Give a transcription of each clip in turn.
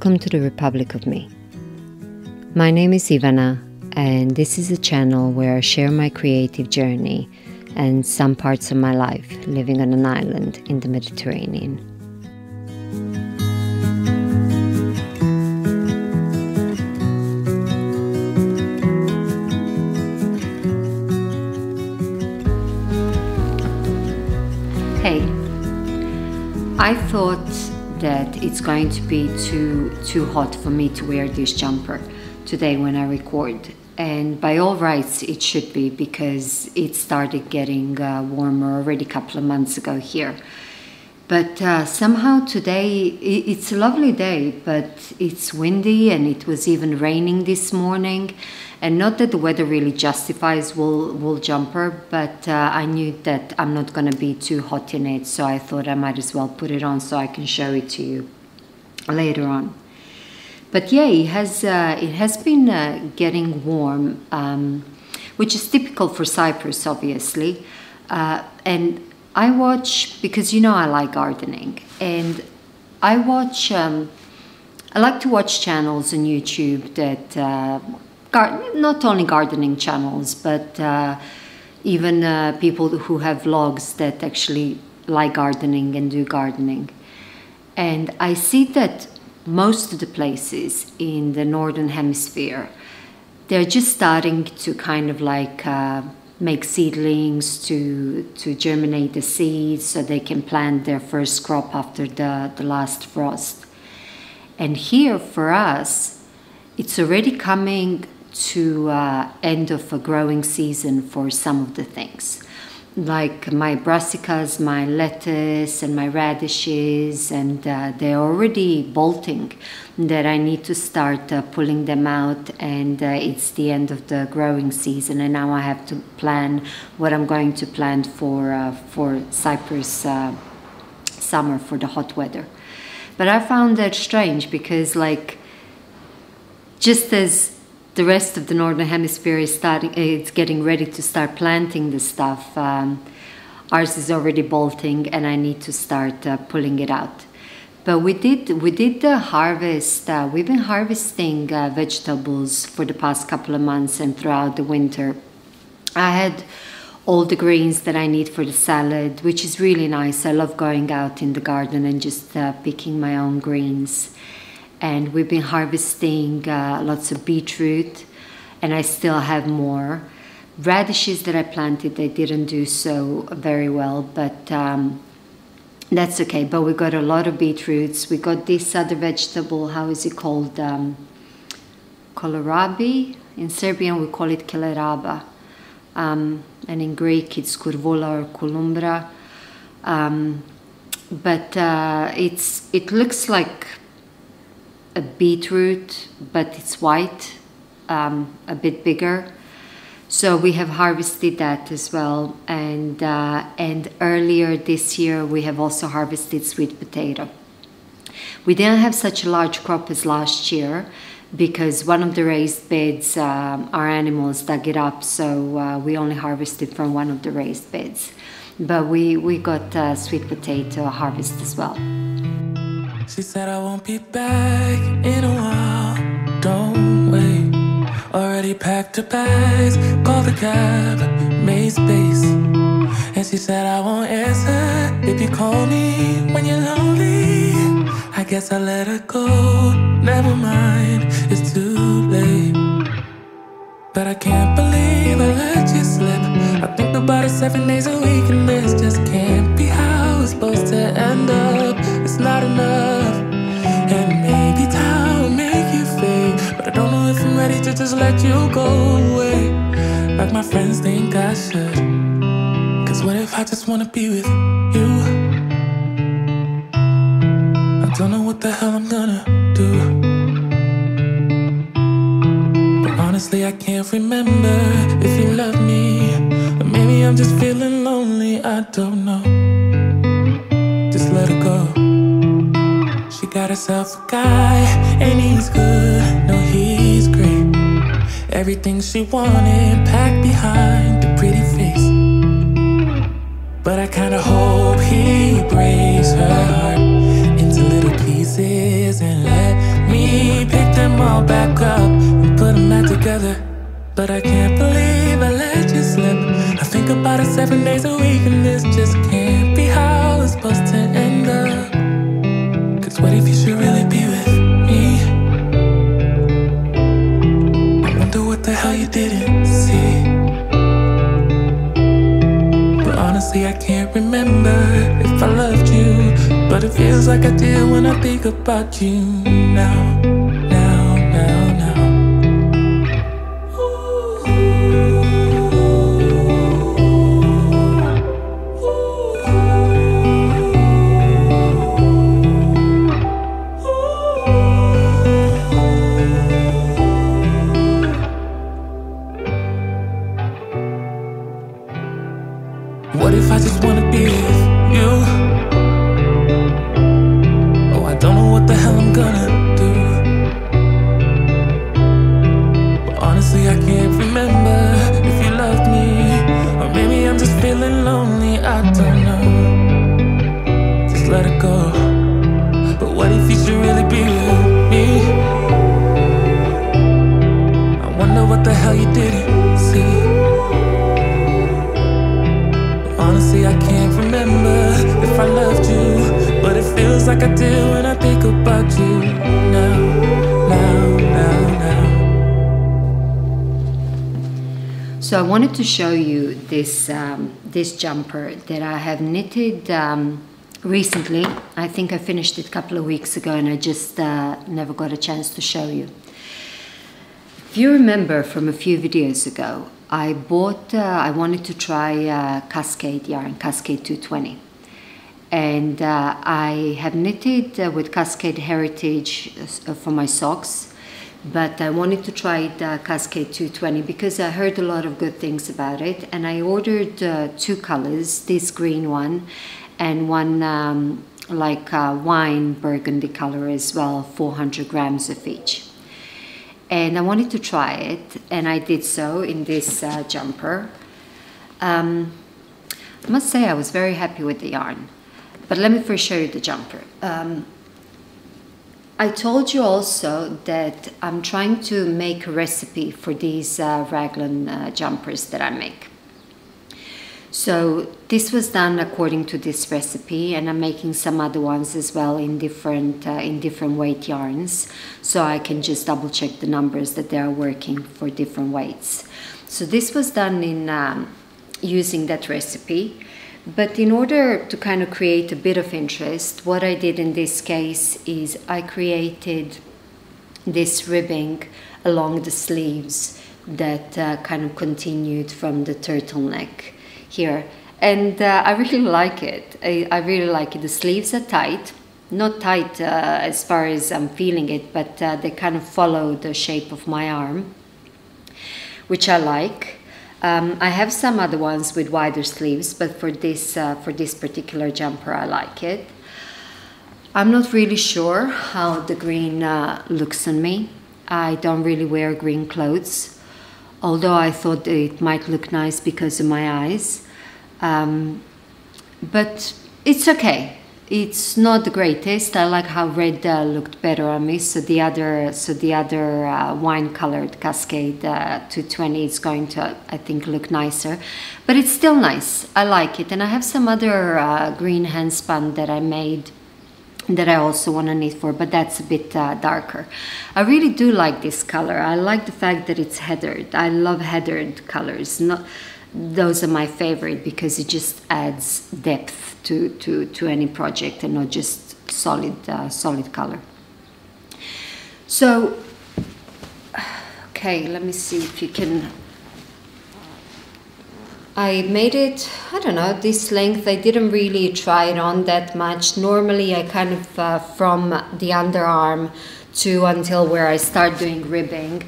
Welcome to the Republic of Me. My name is Ivana, and this is a channel where I share my creative journey and some parts of my life living on an island in the Mediterranean. Hey, I thought that it's going to be too too hot for me to wear this jumper today when I record. And by all rights, it should be because it started getting uh, warmer already a couple of months ago here. But uh, somehow today, it's a lovely day, but it's windy and it was even raining this morning. And not that the weather really justifies wool, wool jumper, but uh, I knew that I'm not going to be too hot in it, so I thought I might as well put it on so I can show it to you later on. But yeah, it has uh, it has been uh, getting warm, um, which is typical for Cyprus, obviously. Uh, and I watch because you know I like gardening, and I watch. Um, I like to watch channels on YouTube that uh, not only gardening channels, but uh, even uh, people who have vlogs that actually like gardening and do gardening. And I see that most of the places in the northern hemisphere they're just starting to kind of like uh, make seedlings to to germinate the seeds so they can plant their first crop after the, the last frost. And here for us it's already coming to uh, end of a growing season for some of the things like my brassicas, my lettuce, and my radishes, and uh, they're already bolting. That I need to start uh, pulling them out, and uh, it's the end of the growing season, and now I have to plan what I'm going to plant for uh, for Cyprus uh, summer for the hot weather. But I found that strange because, like, just as the rest of the northern hemisphere is starting it's getting ready to start planting the stuff. Um, ours is already bolting and i need to start uh, pulling it out. But we did we did the harvest uh, we've been harvesting uh, vegetables for the past couple of months and throughout the winter. I had all the greens that i need for the salad which is really nice. I love going out in the garden and just uh, picking my own greens and we've been harvesting uh, lots of beetroot and i still have more. Radishes that i planted they didn't do so very well but um, that's okay. But we got a lot of beetroots. We got this other vegetable how is it called um, in serbian we call it keleraba um, and in greek it's kurvula or kulumbra um, but uh, it's it looks like a beetroot, but it's white, um, a bit bigger. So we have harvested that as well, and uh, and earlier this year we have also harvested sweet potato. We didn't have such a large crop as last year because one of the raised beds, um, our animals dug it up, so uh, we only harvested from one of the raised beds. But we we got uh, sweet potato harvest as well. She said I won't be back in a while. Don't wait. Already packed her bags, called the cab, made space. And she said I won't answer if you call me when you're lonely. I guess I let her go. Never mind, it's too late. But I can't believe I let you slip. I think about it seven days a week, and this just can't be how it's supposed to end up. Just let you go away. Like my friends think I should. Cause what if I just wanna be with you? I don't know what the hell I'm gonna do. But honestly, I can't remember if you love me. Or maybe I'm just feeling lonely, I don't know. Just let it go. She got herself a guy, and he's good. No, great. Everything she wanted packed behind the pretty face. But I kinda hope he breaks her heart into little pieces and let me pick them all back up and put them back together. But I can't believe I let you slip. I think about it seven days a week, and this just can't be how it's supposed to end it feels like I did when I think about you now. Now, let it go. But what if you should really be with me? I wonder what the hell you didn't see. Honestly, I can't remember if I loved you, but it feels like I do when I think about you now, now, now, now. So I wanted to show you this um, this jumper that I have knitted um, recently. I think I finished it a couple of weeks ago, and I just uh, never got a chance to show you. If you remember from a few videos ago, I bought. Uh, I wanted to try uh, Cascade yarn, Cascade 220, and uh, I have knitted uh, with Cascade Heritage uh, for my socks but I wanted to try the Cascade 220 because I heard a lot of good things about it and I ordered two colors this green one and one um, like uh, wine burgundy color as well 400 grams of each. And I wanted to try it and I did so in this uh, jumper. Um, I must say I was very happy with the yarn but let me first show you the jumper. Um, I told you also that I'm trying to make a recipe for these uh, raglan uh, jumpers that I make. So this was done according to this recipe, and I'm making some other ones as well in different uh, in different weight yarns, so I can just double check the numbers that they are working for different weights. So this was done in um, using that recipe. But in order to kind of create a bit of interest, what I did in this case is I created this ribbing along the sleeves that uh, kind of continued from the turtleneck here. And uh, I really like it. I, I, really like it. The sleeves are tight, not tight uh, as far as I'm feeling it, but uh, they kind of follow the shape of my arm, which I like. Um, I have some other ones with wider sleeves, but for this uh, for this particular jumper, I like it. I'm not really sure how the green uh, looks on me. I don't really wear green clothes, although I thought it might look nice because of my eyes. Um, but it's okay it's not the greatest. I like how red uh, looked better on me. So the other, so the other uh, wine-colored Cascade uh, 220 is going to, I think, look nicer. But it's still nice. I like it, and I have some other uh, green handspun that I made that I also want to knit for, but that's a bit uh, darker. I really do like this color. I like the fact that it's heathered. I love heathered colors. Not those are my favorite because it just adds depth to, to, to any project and not just solid, uh, solid color. So, okay, let me see if you can. I made it, I don't know, this length. I didn't really try it on that much. Normally, I kind of uh, from the underarm to until where I start doing ribbing.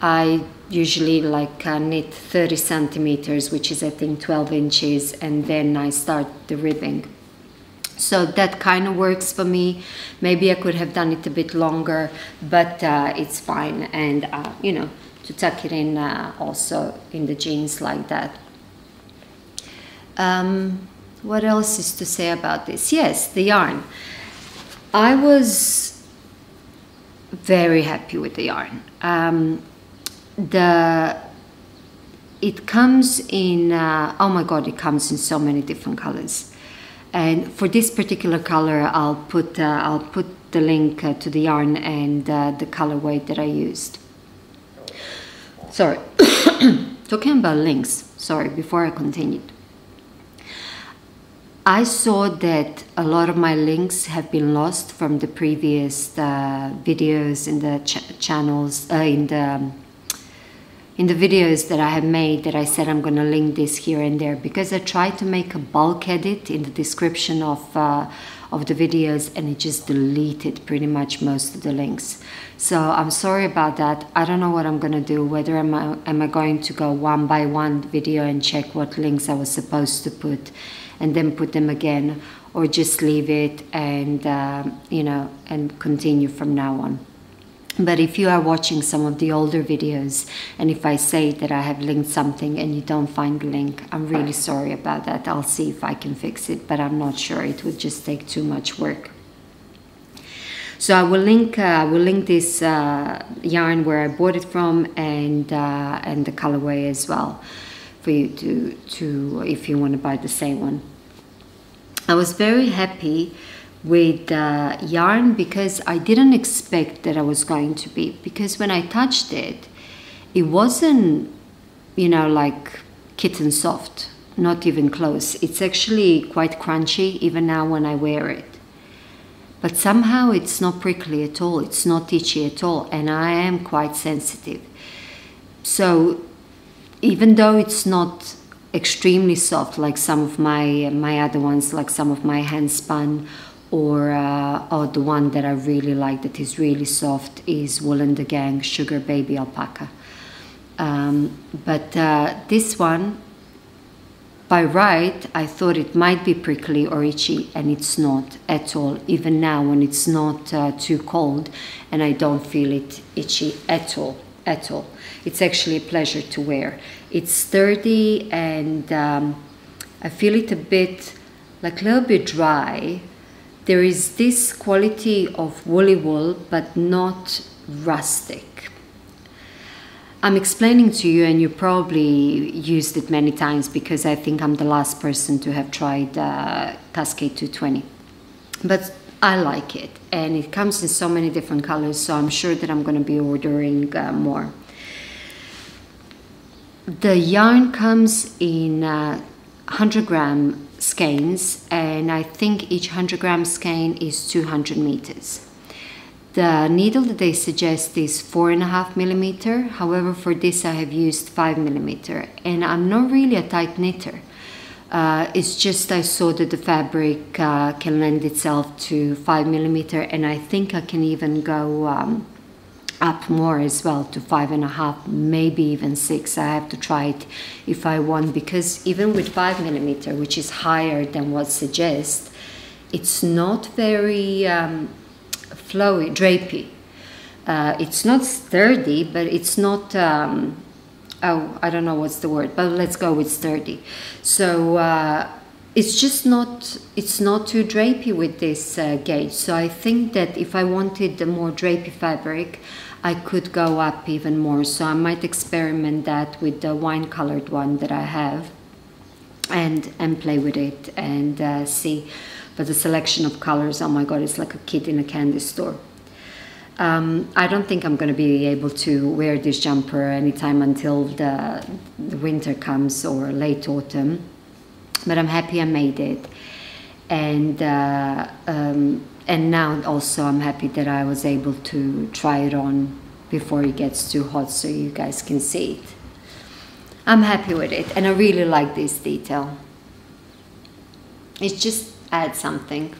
I usually like uh, knit 30 centimeters, which is I think 12 inches, and then I start the ribbing. So that kind of works for me. Maybe I could have done it a bit longer, but uh, it's fine. And uh, you know, to tuck it in uh, also in the jeans like that. Um, what else is to say about this? Yes, the yarn. I was very happy with the yarn. Um, the it comes in uh, oh my god it comes in so many different colors and for this particular color I'll put uh, I'll put the link uh, to the yarn and uh, the colorway that I used sorry talking about links sorry before I continued I saw that a lot of my links have been lost from the previous uh, videos in the ch channels uh, in the in the videos that I have made that I said I'm going to link this here and there because I tried to make a bulk edit in the description of uh, of the videos and it just deleted pretty much most of the links. So I'm sorry about that. I don't know what I'm going to do, whether am I, am I going to go one by one video and check what links I was supposed to put and then put them again or just leave it and, uh, you know, and continue from now on. But if you are watching some of the older videos and if I say that I have linked something and you don't find the link, I'm really sorry about that. I'll see if I can fix it, but I'm not sure. It would just take too much work. So I will link uh, will link this uh, yarn where I bought it from and uh, and the colorway as well for you to to if you want to buy the same one. I was very happy with uh, yarn because I didn't expect that I was going to be because when I touched it it wasn't you know like kitten soft not even close. It's actually quite crunchy even now when I wear it. But somehow it's not prickly at all. It's not itchy at all and I am quite sensitive. So even though it's not extremely soft like some of my my other ones like some of my hand spun or, uh, or the one that I really like that is really soft is Wool and the Gang Sugar Baby Alpaca. Um, but uh, this one, by right, I thought it might be prickly or itchy, and it's not at all. Even now, when it's not uh, too cold, and I don't feel it itchy at all, at all. It's actually a pleasure to wear. It's sturdy, and um, I feel it a bit like a little bit dry, there is this quality of woolly wool, but not rustic. I'm explaining to you, and you probably used it many times because I think I'm the last person to have tried uh, Cascade 220. But I like it, and it comes in so many different colors, so I'm sure that I'm going to be ordering uh, more. The yarn comes in uh, 100 gram skeins and I think each 100 gram skein is 200 meters. The needle that they suggest is four and a half millimeter. However, for this I have used five millimeter and I'm not really a tight knitter. Uh, it's just I saw that the fabric uh, can lend itself to five millimeter and I think I can even go um, up more as well to five and a half, maybe even six. I have to try it if I want because even with five millimeter, which is higher than what suggests, it's not very um, flowy, drapey. Uh, it's not sturdy, but it's not. Um, oh, I don't know what's the word, but let's go with sturdy. So. Uh, it's just not it's not too drapey with this uh, gauge so I think that if I wanted a more drapey fabric I could go up even more so I might experiment that with the wine colored one that I have and and play with it and uh, see but the selection of colors oh my god it's like a kid in a candy store um, I don't think I'm going to be able to wear this jumper anytime until the, the winter comes or late autumn but I'm happy I made it. And uh, um, and now also I'm happy that I was able to try it on before it gets too hot so you guys can see it. I'm happy with it and I really like this detail. It just adds something.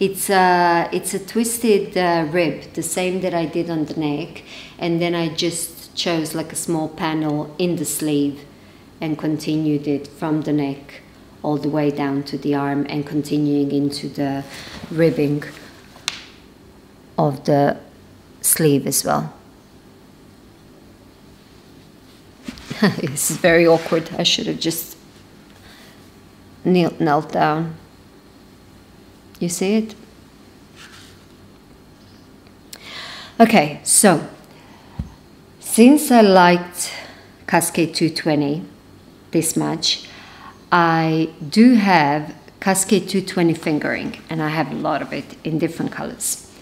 It's a, it's a twisted uh, rib, the same that I did on the neck, and then I just chose like a small panel in the sleeve and continued it from the neck all the way down to the arm and continuing into the ribbing of the sleeve as well. this is very awkward. I should have just knelt, knelt down. You see it? Okay, so since I liked Cascade 220 this much, I do have Cascade 220 fingering, and I have a lot of it in different colors.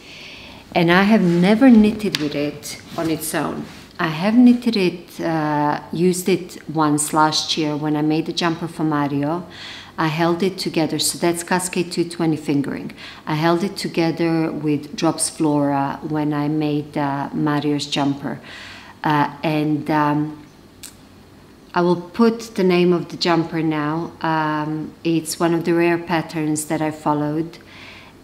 And I have never knitted with it on its own. I have knitted it, uh, used it once last year when I made the jumper for Mario. I held it together, so that's Cascade 220 fingering. I held it together with Drops Flora when I made uh, Mario's jumper. Uh, and um, I will put the name of the jumper now. Um, it's one of the rare patterns that I followed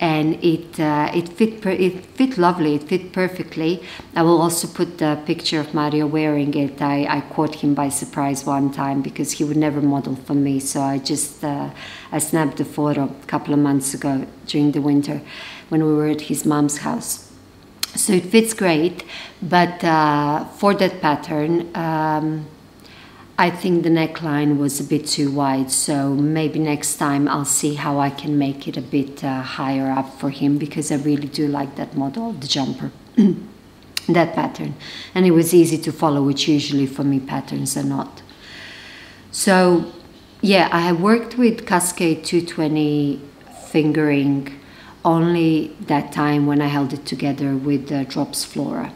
and it uh, it fit it fit lovely. It fit perfectly. I will also put the picture of Mario wearing it. I, I caught him by surprise one time because he would never model for me. So I just uh, I snapped the photo a couple of months ago during the winter when we were at his mom's house. So it fits great, but uh, for that pattern. Um, I think the neckline was a bit too wide, so maybe next time I'll see how I can make it a bit uh, higher up for him because I really do like that model, the jumper, that pattern. And it was easy to follow, which usually for me patterns are not. So, yeah, I worked with Cascade 220 fingering only that time when I held it together with uh, Drops Flora.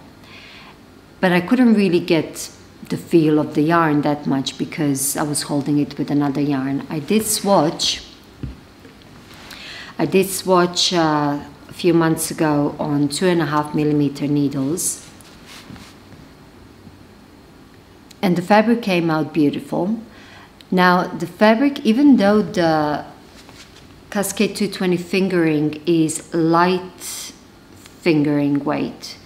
But I couldn't really get the feel of the yarn that much because I was holding it with another yarn. I did swatch. I did swatch uh, a few months ago on two and a half millimeter needles. And the fabric came out beautiful. Now the fabric, even though the Cascade 220 fingering is light fingering weight,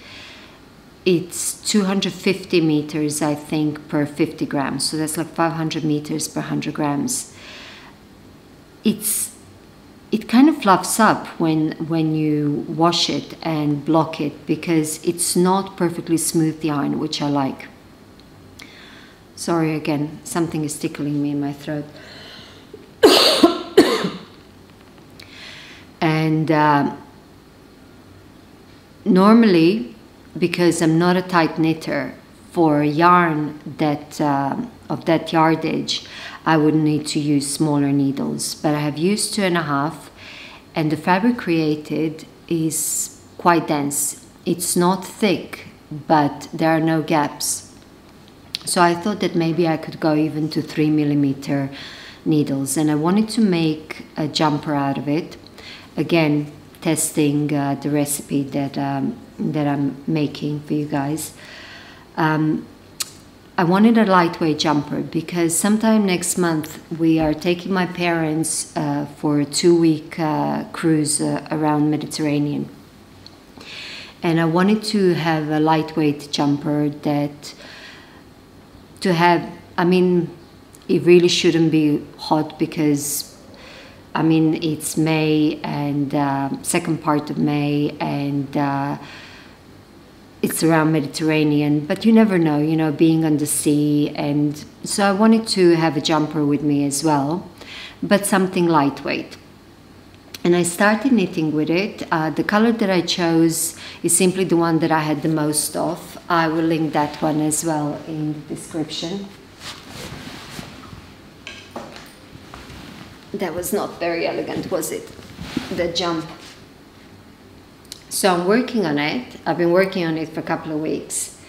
it's 250 meters, I think, per 50 grams. So that's like 500 meters per 100 grams. It's it kind of fluffs up when when you wash it and block it because it's not perfectly smooth the yarn, which I like. Sorry again, something is tickling me in my throat. and uh, normally because I'm not a tight knitter, for yarn that uh, of that yardage, I would need to use smaller needles. But I have used two and a half, and the fabric created is quite dense. It's not thick, but there are no gaps. So I thought that maybe I could go even to three millimeter needles, and I wanted to make a jumper out of it. Again, testing uh, the recipe that um, that I'm making for you guys. Um, I wanted a lightweight jumper because sometime next month we are taking my parents uh, for a two-week uh, cruise uh, around Mediterranean, and I wanted to have a lightweight jumper that to have. I mean, it really shouldn't be hot because I mean, it's May and uh, second part of May, and uh, it's around Mediterranean. But you never know, you know, being on the sea, and so I wanted to have a jumper with me as well, but something lightweight. And I started knitting with it. Uh, the color that I chose is simply the one that I had the most of. I will link that one as well in the description. that was not very elegant, was it? The jump. So I'm working on it. I've been working on it for a couple of weeks.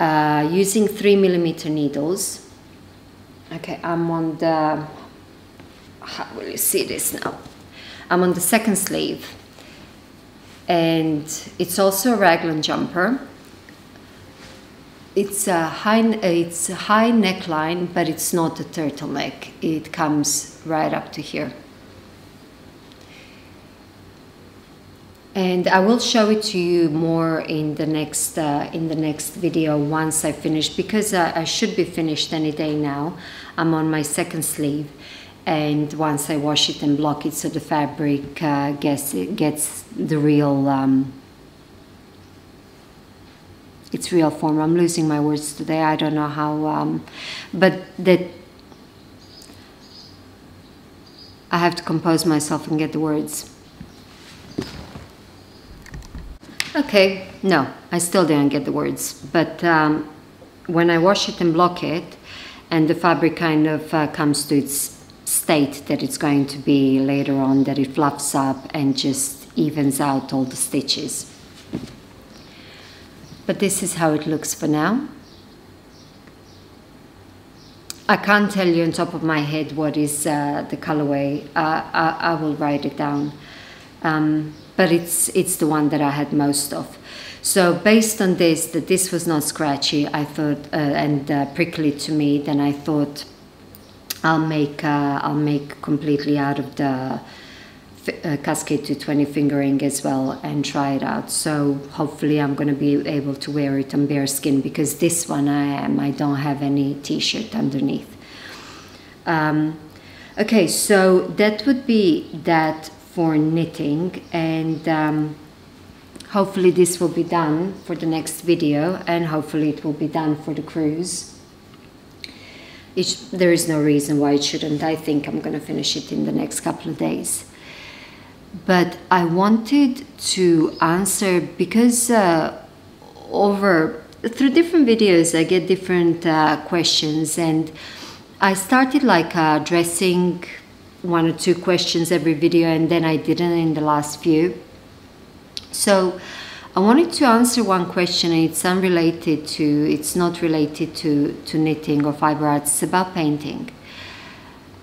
Uh, using three millimeter needles. Okay, I'm on the, how will you see this now? I'm on the second sleeve. And it's also a raglan jumper it's a high it's a high neckline, but it's not a turtleneck. It comes right up to here. And I will show it to you more in the next uh, in the next video once I finish because uh, I should be finished any day now. I'm on my second sleeve, and once I wash it and block it so the fabric uh, gets gets the real. Um, its real form. I'm losing my words today. I don't know how, um, but that I have to compose myself and get the words. Okay, no, I still didn't get the words. But um, when I wash it and block it, and the fabric kind of uh, comes to its state that it's going to be later on, that it fluffs up and just evens out all the stitches. But this is how it looks for now. I can't tell you on top of my head what is uh, the colorway. Uh, I, I, will write it down. Um, but it's, it's the one that I had most of. So based on this, that this was not scratchy, I thought, uh, and uh, prickly to me, then I thought I'll make, uh, I'll make completely out of the uh, Cascade 220 fingering as well and try it out. So hopefully I'm going to be able to wear it on bare skin because this one I am. I don't have any t-shirt underneath. Um, okay, so that would be that for knitting and um, hopefully this will be done for the next video and hopefully it will be done for the cruise. It, there is no reason why it shouldn't. I think I'm going to finish it in the next couple of days but I wanted to answer because uh, over through different videos I get different uh, questions and I started like uh, addressing one or two questions every video and then I didn't in the last few. So I wanted to answer one question and it's unrelated to, it's not related to, to knitting or fiber arts, it's about painting.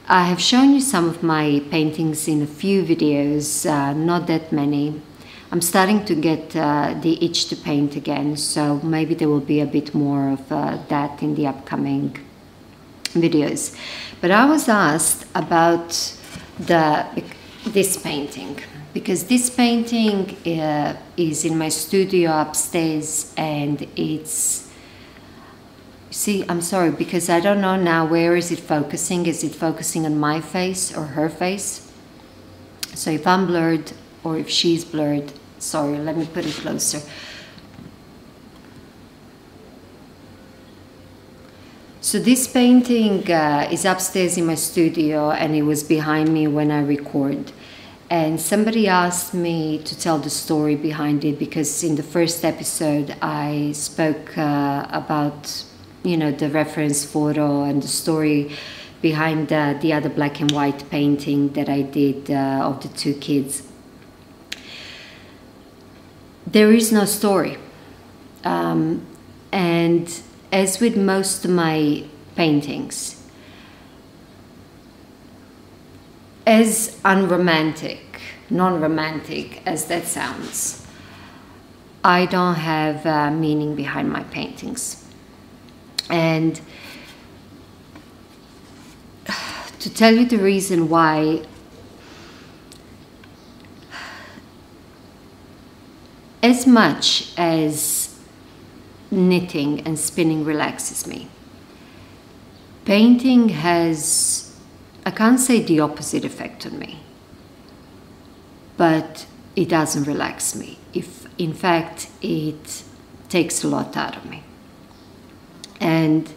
I have shown you some of my paintings in a few videos, uh, not that many. I'm starting to get uh, the itch to paint again, so maybe there will be a bit more of uh, that in the upcoming videos. But I was asked about the this painting because this painting uh, is in my studio upstairs and it's See, I'm sorry because I don't know now where is it focusing. Is it focusing on my face or her face? So if I'm blurred or if she's blurred, sorry, let me put it closer. So this painting uh, is upstairs in my studio and it was behind me when I record. And somebody asked me to tell the story behind it because in the first episode I spoke uh, about you know the reference photo and the story behind uh, the other black and white painting that I did uh, of the two kids. There is no story. Um, and as with most of my paintings, as unromantic, non romantic as that sounds, I don't have uh, meaning behind my paintings. And to tell you the reason why, as much as knitting and spinning relaxes me, painting has, I can't say the opposite effect on me, but it doesn't relax me. If in fact it takes a lot out of me. And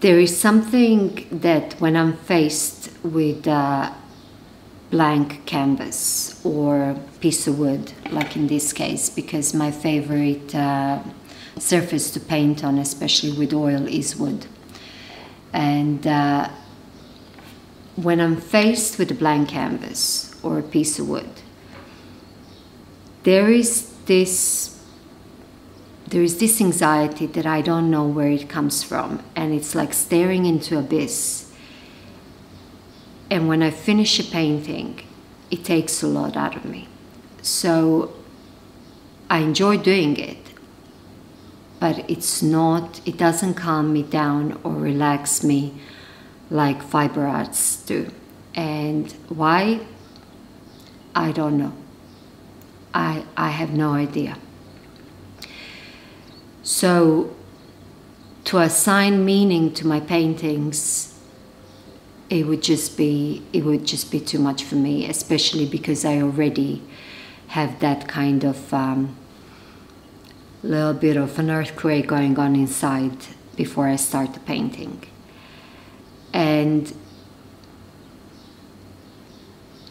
there is something that when I'm faced with a blank canvas or piece of wood, like in this case, because my favorite uh, surface to paint on, especially with oil, is wood. And uh, when I'm faced with a blank canvas or a piece of wood, there is this there is this anxiety that I don't know where it comes from, and it's like staring into abyss. And when I finish a painting, it takes a lot out of me. So I enjoy doing it, but it's not, it doesn't calm me down or relax me like fiber arts do. And why? I don't know. I, I have no idea. So, to assign meaning to my paintings, it would just be it would just be too much for me, especially because I already have that kind of um, little bit of an earthquake going on inside before I start the painting. And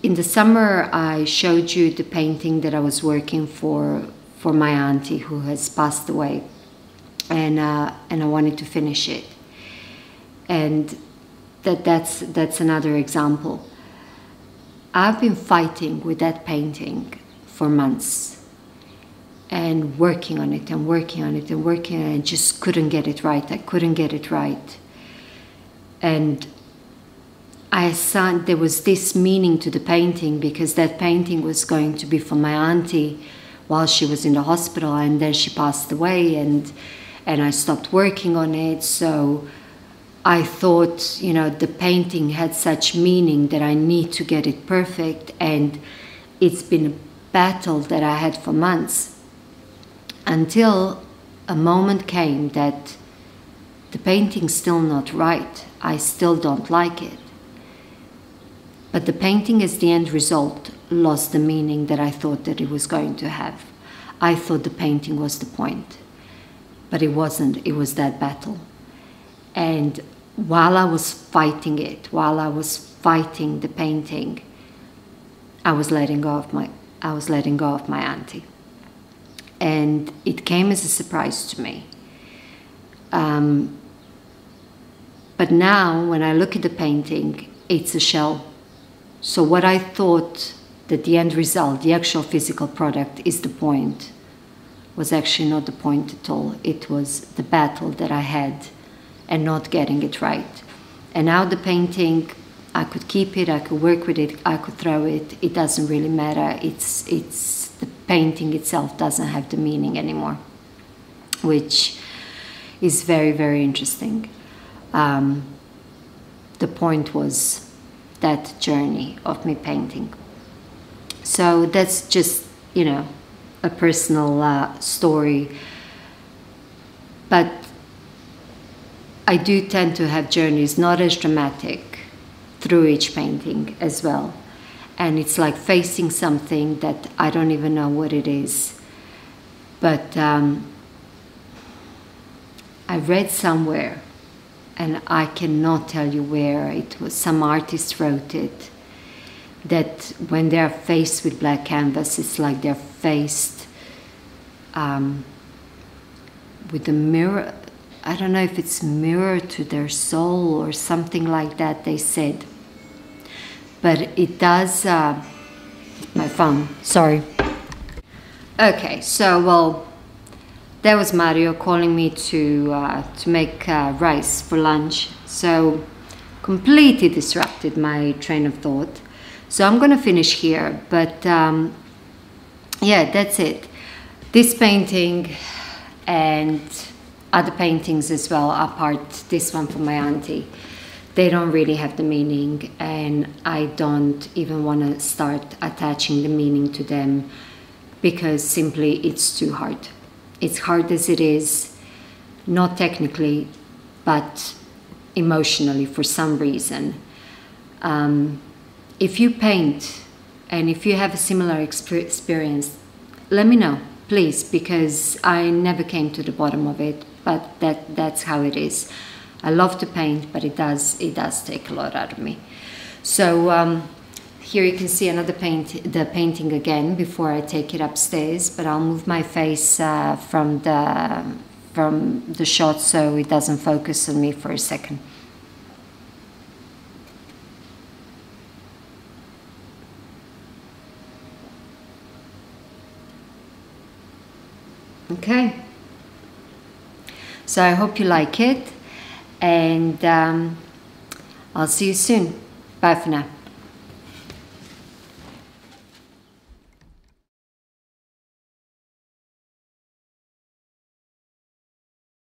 in the summer, I showed you the painting that I was working for for my auntie who has passed away, and uh, and I wanted to finish it. And that that's that's another example. I've been fighting with that painting for months and working on it and working on it and working on it and just couldn't get it right. I couldn't get it right. And I saw there was this meaning to the painting because that painting was going to be for my auntie while she was in the hospital and then she passed away and and I stopped working on it so I thought you know the painting had such meaning that I need to get it perfect and it's been a battle that I had for months until a moment came that the painting's still not right. I still don't like it. But the painting as the end result lost the meaning that I thought that it was going to have. I thought the painting was the point, but it wasn't. It was that battle. And while I was fighting it, while I was fighting the painting, I was letting go of my I was letting go of my auntie and it came as a surprise to me. Um, but now, when I look at the painting, it's a shell. So, what I thought that the end result, the actual physical product, is the point, was actually not the point at all. It was the battle that I had and not getting it right. And now the painting, I could keep it, I could work with it, I could throw it. It doesn't really matter. It's it's the painting itself doesn't have the meaning anymore, which is very, very interesting. Um, the point was that journey of me painting. So that's just, you know, a personal uh, story. But I do tend to have journeys not as dramatic through each painting as well and it's like facing something that I don't even know what it is. But um, I read somewhere, and I cannot tell you where it was. Some artist wrote it that when they are faced with black canvas, it's like they're faced um, with a mirror. I don't know if it's mirror to their soul or something like that. They said but it does. Uh, my phone, sorry. Okay, so well, that was Mario calling me to uh, to make uh, rice for lunch. So completely disrupted my train of thought. So I'm gonna finish here, but um, yeah, that's it. This painting and other paintings as well, apart this one for my auntie. They don't really have the meaning and i don't even want to start attaching the meaning to them because simply it's too hard. It's hard as it is not technically but emotionally for some reason. Um, if you paint and if you have a similar experience let me know please because i never came to the bottom of it but that that's how it is I love to paint, but it does it does take a lot out of me. So um, here you can see another paint, the painting again before I take it upstairs. But I'll move my face uh, from the from the shot so it doesn't focus on me for a second. Okay. So I hope you like it and um, I'll see you soon. Bye for now.